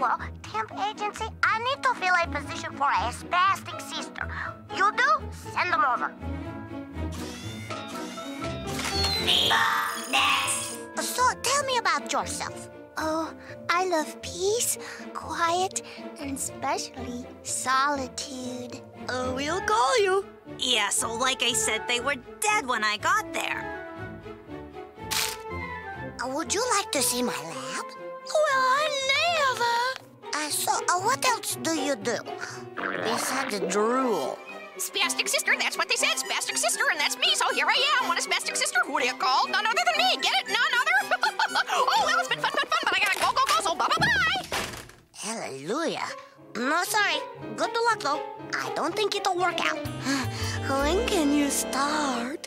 well, temp agency, I need to fill a position for a spastic sister. You do? Send them over. Next. So tell me about yourself. Oh, I love peace, quiet, and especially solitude. Oh, we'll call you. Yeah, so like I said, they were dead when I got there. Would you like to see my lab? Well, I never. So, uh, what else do you do? Besides drool. Spastic sister, that's what they said. Spastic sister, and that's me. So here I am. What a spastic sister. Who do you call? None other than me. Get it? None other? oh, well, it's been fun, fun, fun, but I gotta go, go, go. So bye, bye, bye. Hallelujah. No, sorry. Good luck, though. I don't think it'll work out. When can you start?